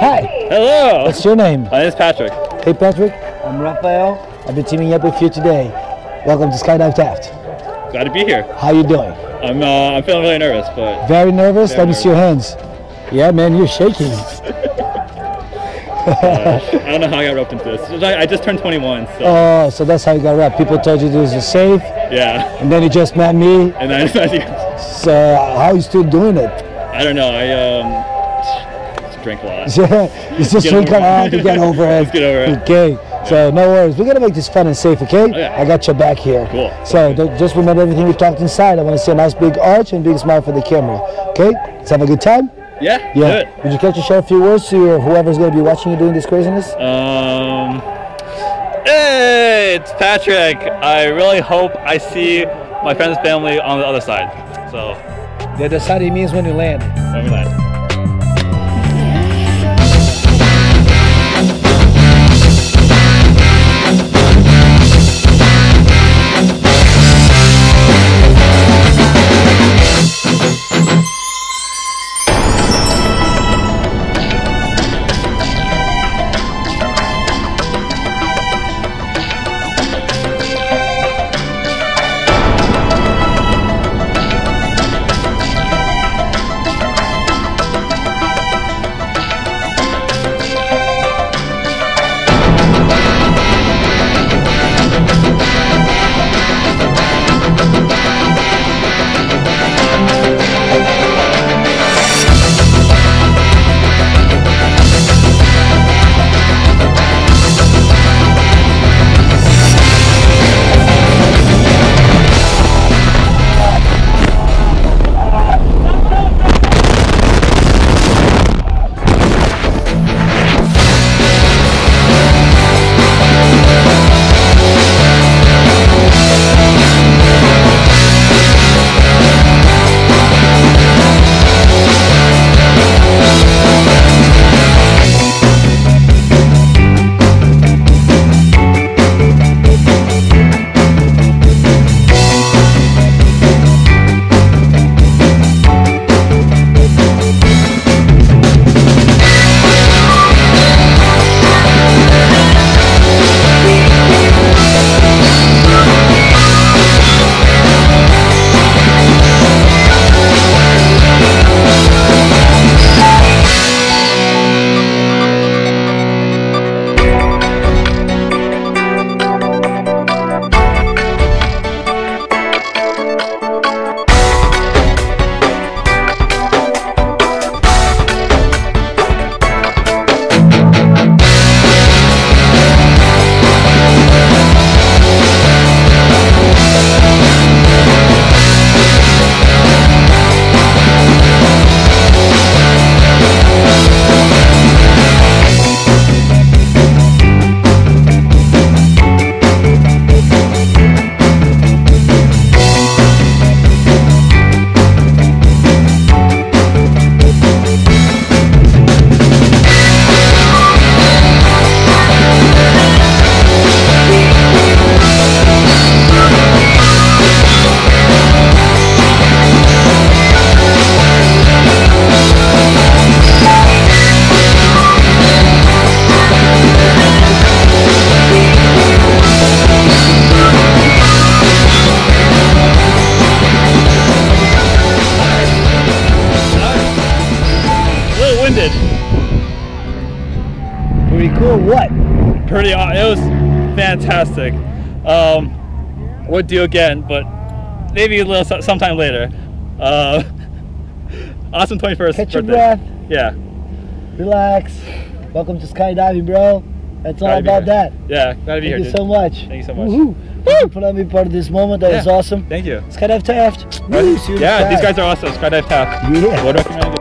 Hello. What's your name? My name is Patrick. Hey, Patrick. I'm Raphael. I've been teaming up with you today. Welcome to Skydive Taft. Glad to be here. How you doing? I'm uh, I'm feeling really nervous, but Very nervous? Very Let me see your hands. Yeah, man, you're shaking. uh, I don't know how I got roped into this. I I just turned 21, so Oh, so that's how you got roped. People told you this was safe, yeah. and then you just met me. And then So how are you still doing it? I don't know. I um just drink a lot. Yeah, you just Get drink a lot to get over it. Get over it. Okay. So no worries. We're gonna make this fun and safe, okay? yeah. I got your back here. Cool. So th- just remember everything we talked inside. I want to see a nice big arch and big smile for the camera. Okay? Let's have a good time. Yeah. Yeah. Good. Would you care to share a few words to your, whoever's going to be watching you doing this craziness? Um. Hey, it's Patrick. I really hope I see my friends family on the other side. So The other side means when you land. when we land. What? Pretty. aw- It was fantastic. Um, would do again, but maybe a little sometime later. Uh, awesome 21st Catch your birthday. breath. Yeah. Relax. Welcome to skydiving, bro. That's all Glad to be about that. Yeah. Glad to be Thank here. you dude. so much. Thank you so much. Woohoo. Thank you for letting me be part of this moment. That was awesome. Thank you. Skydive Taft. Woo, see you Yeah, these guys are awesome. Skydive Taft. Yeah. Would recommend.